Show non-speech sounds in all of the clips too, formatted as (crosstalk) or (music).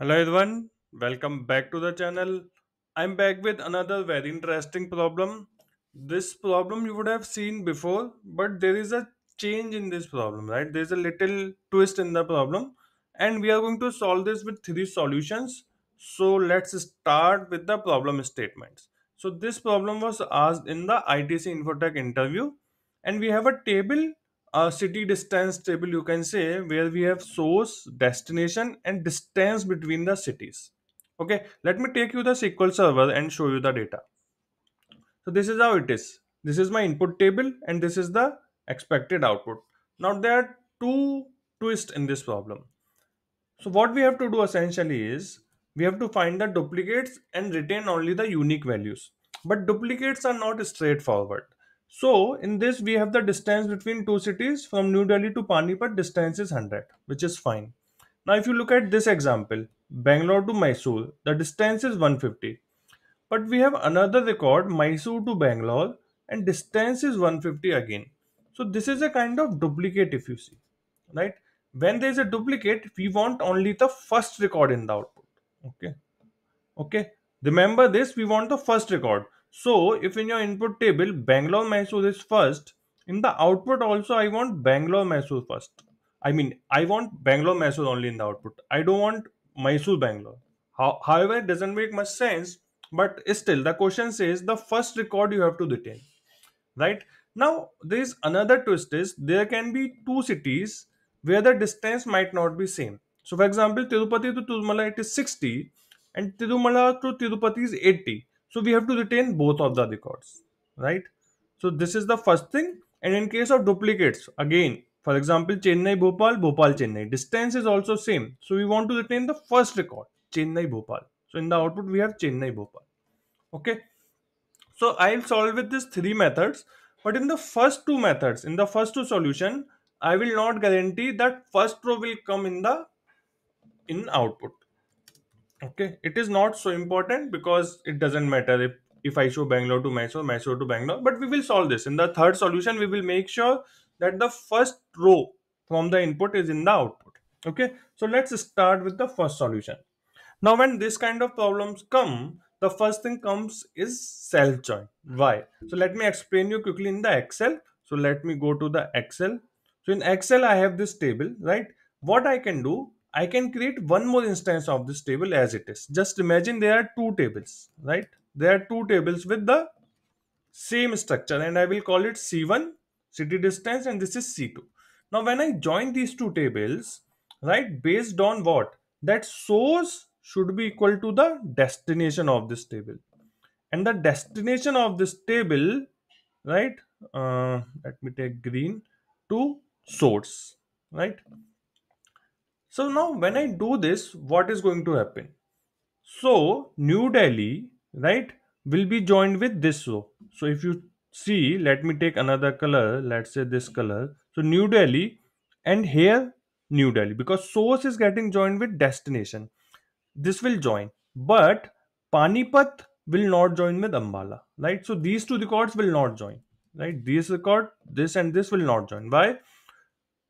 Hello everyone, welcome back to the channel. I'm back with another very interesting problem. This problem you would have seen before, but there is a change in this problem, right? There's a little twist in the problem, and we are going to solve this with three solutions. So let's start with the problem statements. So this problem was asked in the ITC Infotech interview, and we have a table a city distance table you can say where we have source destination and distance between the cities. Okay let me take you the sql server and show you the data. So this is how it is. This is my input table and this is the expected output. Now there are two twists in this problem. So what we have to do essentially is we have to find the duplicates and retain only the unique values. But duplicates are not straightforward. So in this we have the distance between two cities from New Delhi to Panipat distance is 100 which is fine. Now if you look at this example Bangalore to Mysore the distance is 150 but we have another record Mysore to Bangalore and distance is 150 again. So this is a kind of duplicate if you see, right? When there is a duplicate, we want only the first record in the output. Okay. Okay. Remember this, we want the first record. So if in your input table Bangalore Mysore is first, in the output also I want Bangalore Mysore first. I mean I want Bangalore Mysore only in the output. I don't want Mysore Bangalore. How, however, it doesn't make much sense but still the question says the first record you have to retain right now there is another twist is there can be two cities where the distance might not be same so for example tirupati to tirumala it is 60 and tirumala to tirupati is 80 so we have to retain both of the records right? So this is the first thing. And in case of duplicates again for example chennai bhopal bhopal chennai. Distance is also same. So we want to retain the first record chennai bhopal. So in the output we have chennai bhopal. Okay? So i'll solve with these three methods. But in the first two methods in the first two solution i will not guarantee that first row will come in the in output okay it is not so important because it doesn't matter if if i show bangalore to mysore mysore to bangalore but we will solve this in the third solution we will make sure that the first row from the input is in the output okay so let's start with the first solution now, when this kind of problems come, the first thing comes is self join. Why? So let me explain you quickly in the Excel. So let me go to the Excel. So in Excel, I have this table, right? What I can do, I can create one more instance of this table as it is. Just imagine there are two tables, right? There are two tables with the same structure and I will call it C1 city distance and this is C2. Now when I join these two tables, right, based on what? That source should be equal to the destination of this table. And the destination of this table, right, uh, let me take green to source, right. So now when I do this, what is going to happen? So New Delhi, right, will be joined with this row. So if you see, let me take another color, let's say this color. So New Delhi and here New Delhi because source is getting joined with destination. This will join, but Panipat will not join with Ambala, right? So these two records will not join, right? This record, this and this will not join. Why?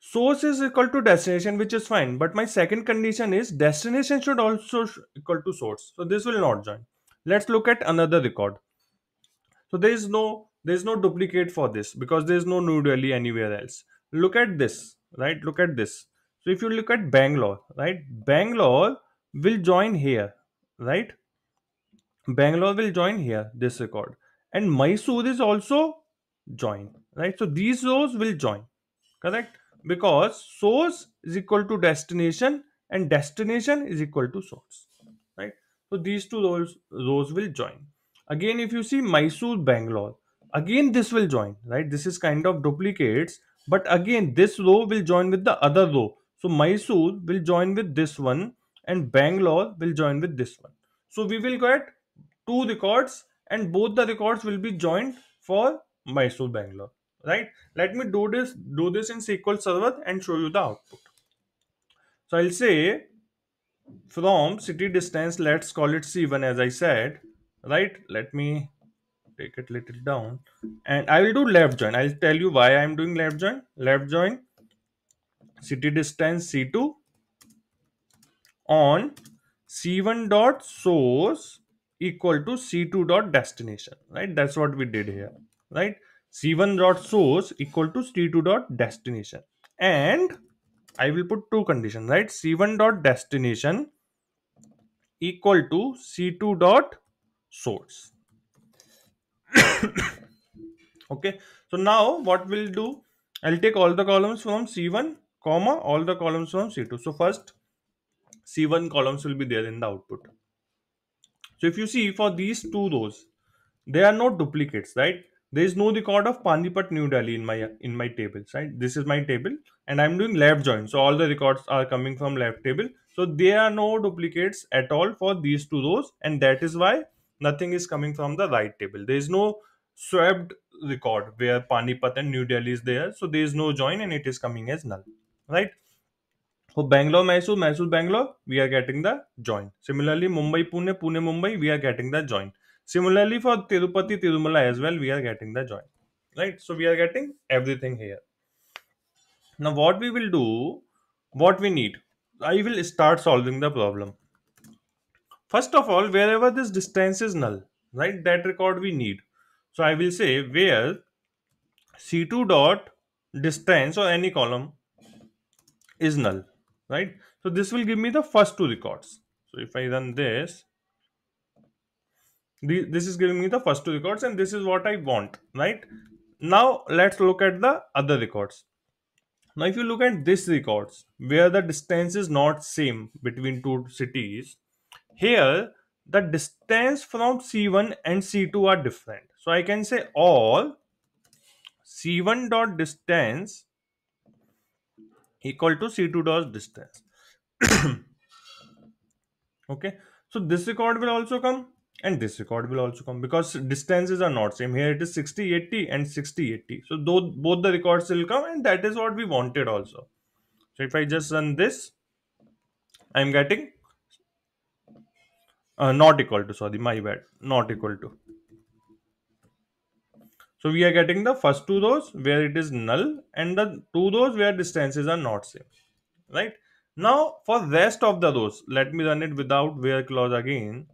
Source is equal to destination which is fine but my second condition is destination should also equal to source. So this will not join. Let's look at another record. So there is no there is no duplicate for this because there is no new delhi anywhere else. Look at this right? Look at this. So if you look at bangalore right? Bangalore will join here right? Bangalore will join here this record. And mysore is also join right? So these rows will join correct because source is equal to destination and destination is equal to source right? So these two rows rows will join. Again if you see mysore bangalore again this will join right? This is kind of duplicates but again this row will join with the other row. So mysore will join with this one and bangalore will join with this one. So we will get two records and both the records will be joined for mysore bangalore right? Let me do this do this in sql server and show you the output. So i'll say from city distance let's call it c1 as i said right? Let me take it little down. And i will do left join. I'll tell you why i'm doing left join. Left join city distance c2 on c1 dot source equal to c2 dot destination. Right? That's what we did here. Right c1 dot source equal to c2 dot destination. And i will put two conditions right? C1 dot destination equal to c2 dot source. (coughs) Okay. So now what we'll do? I'll take all the columns from c1 comma all the columns from c2 so first c1 columns will be there in the output. So if you see for these two rows they are not duplicates right there is no record of panipat new delhi in my in my tables right? This is my table and i'm doing left join so all the records are coming from left table. So there are no duplicates at all for these two rows and that is why nothing is coming from the right table. There is no swapped record where panipat and new delhi is there. So there is no join and it is coming as null right? For Bangalore, Mysore, Mysore, Bangalore, we are getting the join. Similarly, Mumbai, Pune, Pune, Mumbai, we are getting the join. Similarly, for Tirupati, Tirumala as well, we are getting the join. Right? So we are getting everything here. Now, what we will do, what we need, I will start solving the problem. First of all, wherever this distance is null, right, that record we need. So I will say where C2 dot distance or any column is null right so this will give me the first two records so if i run this this is giving me the first two records and this is what i want right? Now let's look at the other records. Now if you look at this records where the distance is not same between two cities here the distance from c1 and c2 are different. So i can say all c1 dot distance equal to c2 dot distance. (coughs) Okay. So this record will also come and this record will also come because distances are not same. Here it is 60 80 and 60 80 so though both the records will come and that is what we wanted also. So if i just run this i'm getting uh, not equal to sorry my bad not equal to. So we are getting the first two rows where it is null and the two rows where distances are not same right? Now for rest of the rows let me run it without where clause again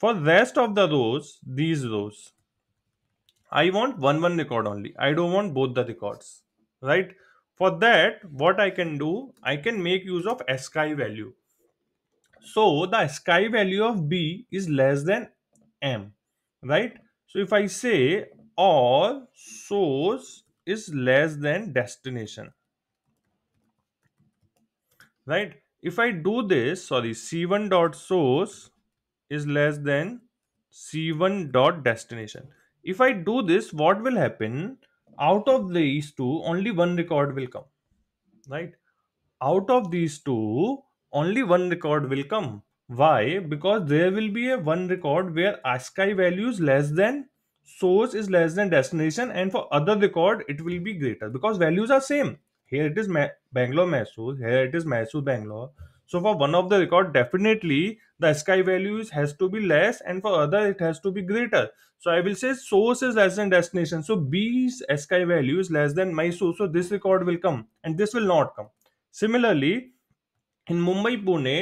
for rest of the rows these rows i want one one record only. I don't want both the records right? For that what i can do i can make use of ascii value. So the ascii value of b is less than m right? So if i say all source is less than destination right? If i do this sorry c1 dot source is less than c1 dot destination. If i do this what will happen? Out of these two only one record will come right? Out of these two only one record will come. Why? Because there will be a one record where ascii value is less than source is less than destination and for other record it will be greater. Because values are same. Here it is Ma- bangalore mysore. Here it is mysore bangalore so for one of the record definitely the ascii values has to be less and for other it has to be greater so i will say source is less than destination so b's ascii value is less than my source. so this record will come and this will not come similarly in mumbai pune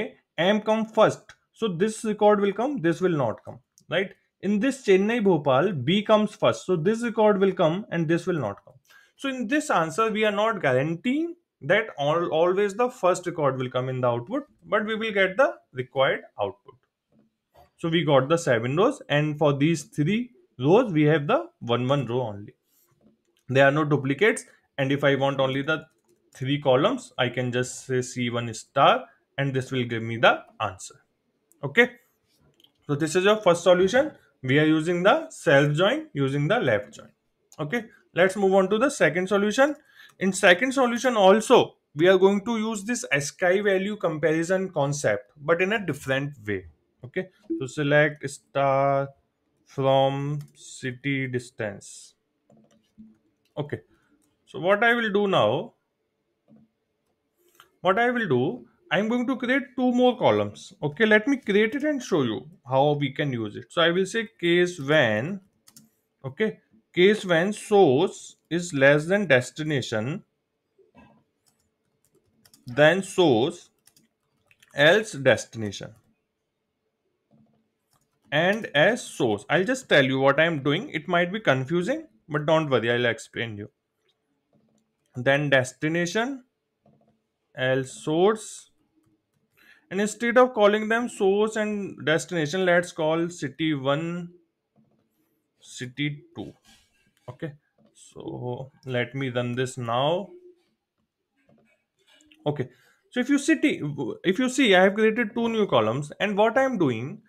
m come first so this record will come this will not come right in this Chennai Bhopal, B comes first. So this record will come and this will not come. So in this answer, we are not guaranteeing that all, always the first record will come in the output, but we will get the required output. So we got the seven rows and for these three rows, we have the one one row only. There are no duplicates and if I want only the three columns, I can just say C1 star and this will give me the answer. Okay. So this is your first solution we are using the self join using the left join okay let's move on to the second solution. In second solution also we are going to use this ascii value comparison concept but in a different way. Okay? So select star from city distance. Okay. So what i will do now what i will do i'm going to create two more columns. Okay? Let me create it and show you how we can use it. So i will say case when okay case when source is less than destination then source else destination and as source. I'll just tell you what I'm doing. It might be confusing, but don't worry, I'll explain you. Then destination, else source, and instead of calling them source and destination, let's call city 1, city 2. Okay, so let me run this now. Okay, so if you see, if you see, I have created two new columns, and what I'm doing,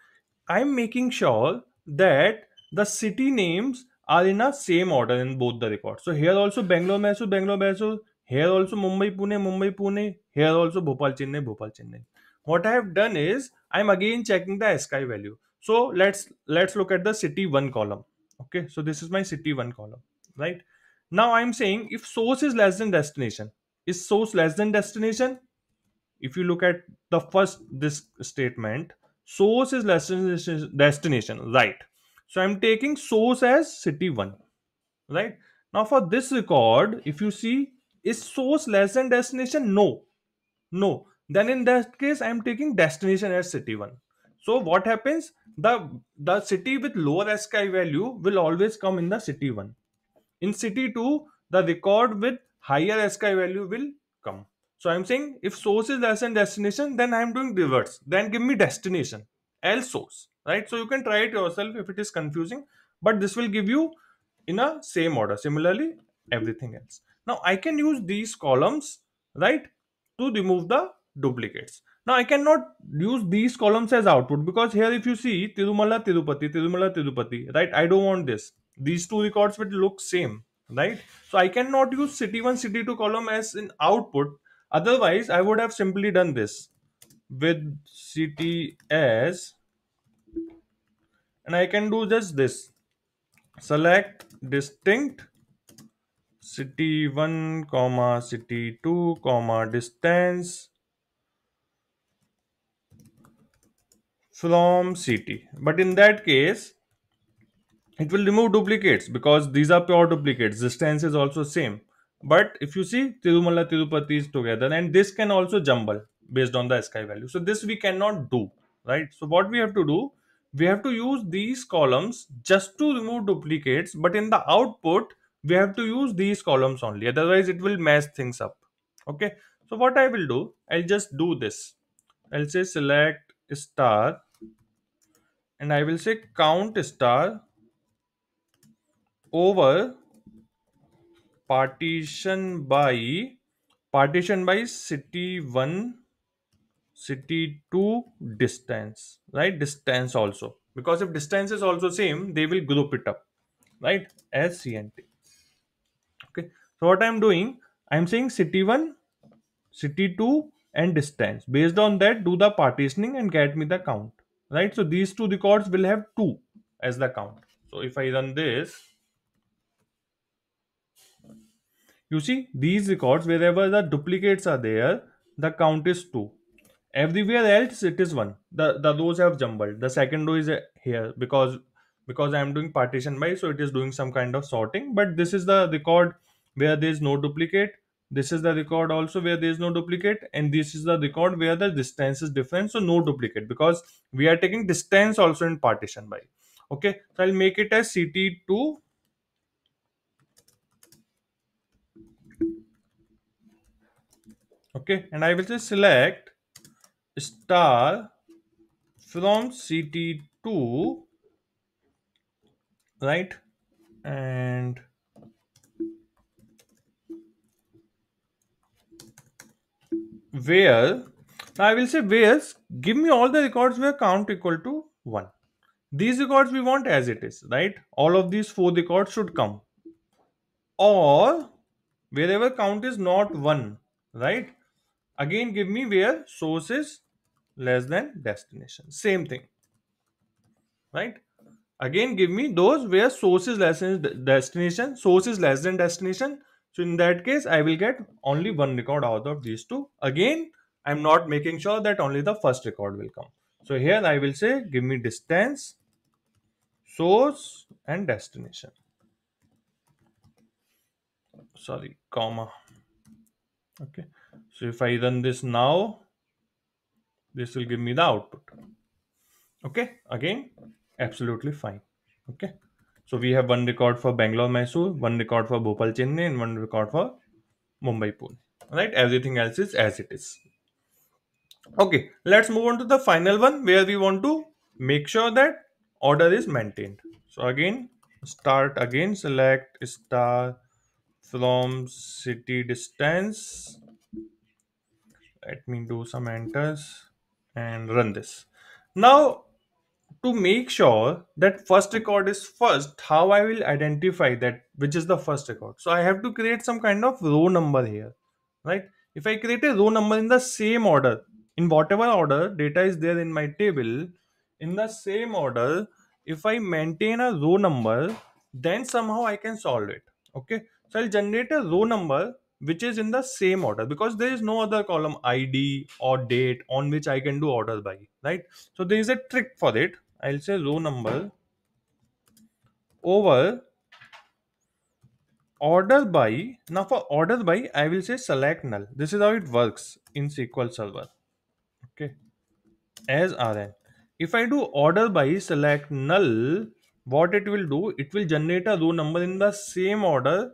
I'm making sure that the city names are in a same order in both the records. So here also Bangalore, Mysore, Bangalore, Mysore. Here also Mumbai, Pune, Mumbai, Pune. Here also Bhopal, Chennai, Bhopal, Chennai. What I have done is I'm again checking the ASCII value. So let's let's look at the city one column. Okay, so this is my city one column, right? Now I'm saying if source is less than destination, is source less than destination? If you look at the first this statement, source is less than destination, right? So I'm taking source as city one, right? Now for this record, if you see, is source less than destination? No, no. Then in that case, I'm taking destination as city one. So what happens? The the city with lower ASCII value will always come in the city one. In city 2, the record with higher ASCII value will come. So I'm saying if source is less than destination, then I'm doing reverse. Then give me destination, else source, right? So you can try it yourself if it is confusing, but this will give you in a same order. Similarly, everything else. Now I can use these columns, right, to remove the duplicates. Now I cannot use these columns as output because here if you see Tirumala Tirupati, Tirumala Tirupati, right? I don't want this. These two records will look same, right? So I cannot use city 1, city 2 column as an output. Otherwise, I would have simply done this with city as and I can do just this. Select distinct city 1 comma city 2 comma distance from city. But in that case it will remove duplicates because these are pure duplicates. Distance is also same. But if you see tirumala tirupati is together and this can also jumble based on the ascii value. So this we cannot do right? So what we have to do we have to use these columns just to remove duplicates but in the output we have to use these columns only. Otherwise it will mess things up. Okay? So what i will do i'll just do this. I'll say select star and I will say count star over partition by partition by city 1 city 2 distance right? Distance also. Because if distance is also same they will group it up right? As cnt okay. So what i'm doing i'm saying city 1 city 2 and distance. Based on that do the partitioning and get me the count right? So these two records will have 2 as the count. So if i run this you see these records wherever the duplicates are there the count is 2 everywhere else it is 1 the the rows have jumbled. The second row is here because because i am doing partition by so it is doing some kind of sorting. But this is the record where there is no duplicate this is the record also where there is no duplicate and this is the record where the distance is different so no duplicate because we are taking distance also in partition by. Okay so i'll make it as ct2 okay and i will just select star from ct2 right and where now i will say where give me all the records where count equal to 1 these records we want as it is right? All of these four records should come. Or wherever count is not 1 right? Again give me where source is less than destination. Same thing right? Again give me those where source is less than destination source is less than destination so in that case i will get only one record out of these two. Again i'm not making sure that only the first record will come. So here i will say give me distance source and destination. Sorry comma. Okay. So if i run this now this will give me the output. Okay. Again absolutely fine. Okay so we have one record for bangalore mysore one record for bhopal chennai and one record for mumbai pune. Right everything else is as it is. Okay let's move on to the final one where we want to make sure that order is maintained. So again start again select star from city distance. Let me do some enters and run this. Now to make sure that first record is first how i will identify that which is the first record. So i have to create some kind of row number here right? If i create a row number in the same order in whatever order data is there in my table in the same order if i maintain a row number then somehow i can solve it okay? So i'll generate a row number which is in the same order because there is no other column id or date on which i can do order by right? So there is a trick for it i'll say row number. Over. Order by now for order by i will say select null. This is how it works in sql server. Okay. As rn if i do order by select null what it will do? It will generate a row number in the same order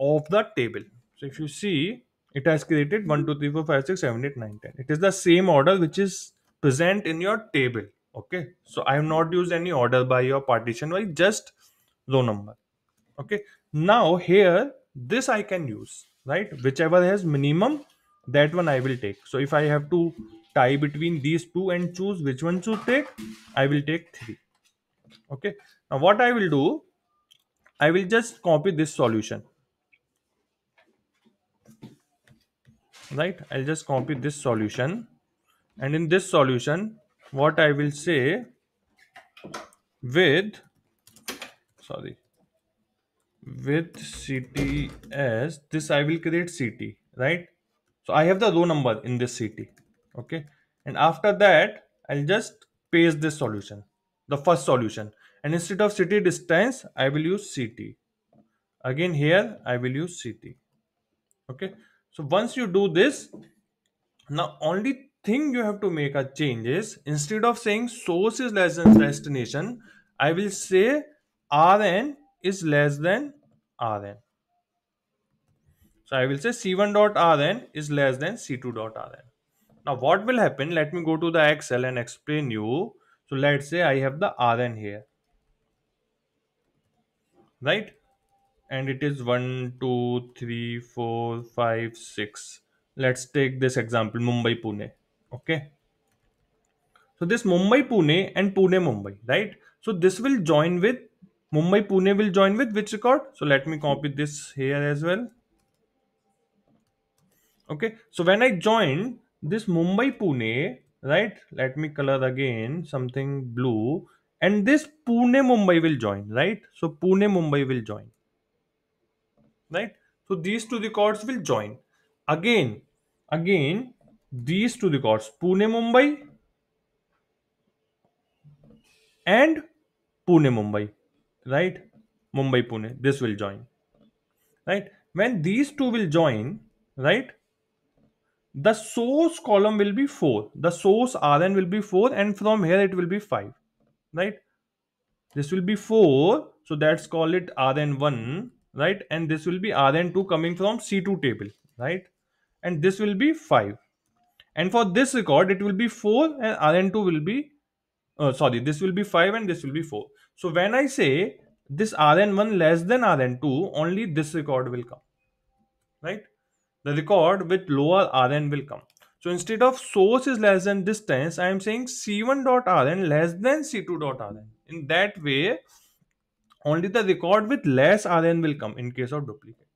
of the table. So if you see it has created 1 2 3 4 5 6 7 8 9 10 it is the same order which is present in your table okay so i have not used any order by or partition by just row number. Okay now here this i can use right? Whichever has minimum that one i will take. So if i have to tie between these two and choose which one to take i will take three. Okay now what i will do i will just copy this solution. Right i'll just copy this solution. And in this solution what i will say with sorry with cts this i will create ct right? So i have the row number in this ct okay? And after that i'll just paste this solution the first solution. And instead of city distance i will use ct again here i will use ct okay? So once you do this now only thing you have to make a change is instead of saying source is less than destination i will say rn is less than rn. So i will say c1 dot rn is less than c2 dot rn. Now what will happen? Let me go to the excel and explain you. So let's say i have the rn here. Right? And it is 1 2 3 4 5 6 let's take this example mumbai pune okay. So this mumbai pune and pune mumbai right? So this will join with mumbai pune will join with which record? So let me copy this here as well. Okay. So when i join this mumbai pune right? Let me color again something blue. And this pune mumbai will join right? So pune mumbai will join right? So these two records will join. Again again these two records pune mumbai and pune mumbai right? Mumbai pune this will join right? When these two will join right the source column will be 4 the source rn will be 4 and from here it will be 5 right? This will be 4 so that's call it rn1 right? And this will be rn2 coming from c2 table right? And this will be 5 and for this record it will be 4 and rn2 will be uh, sorry this will be 5 and this will be 4 so when i say this rn1 less than rn2 only this record will come right? The record with lower rn will come. So instead of source is less than distance i am saying c1 dot rn less than c2 dot rn. In that way only the record with less rn will come in case of duplicate.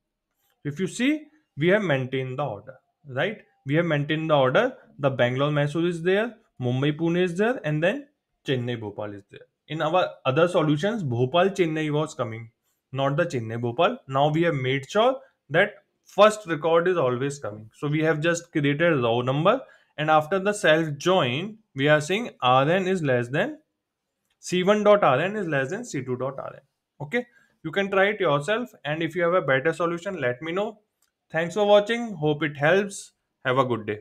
If you see we have maintained the order right we have maintained the order. The bangalore mysore is there mumbai pune is there and then chennai bhopal is there. In our other solutions bhopal chennai was coming not the chennai bhopal. Now we have made sure that first record is always coming. So we have just created row number and after the self join we are saying rn is less than c1.rn is less than c2.rn okay? You can try it yourself and if you have a better solution let me know. Thanks for watching. Hope it helps have a good day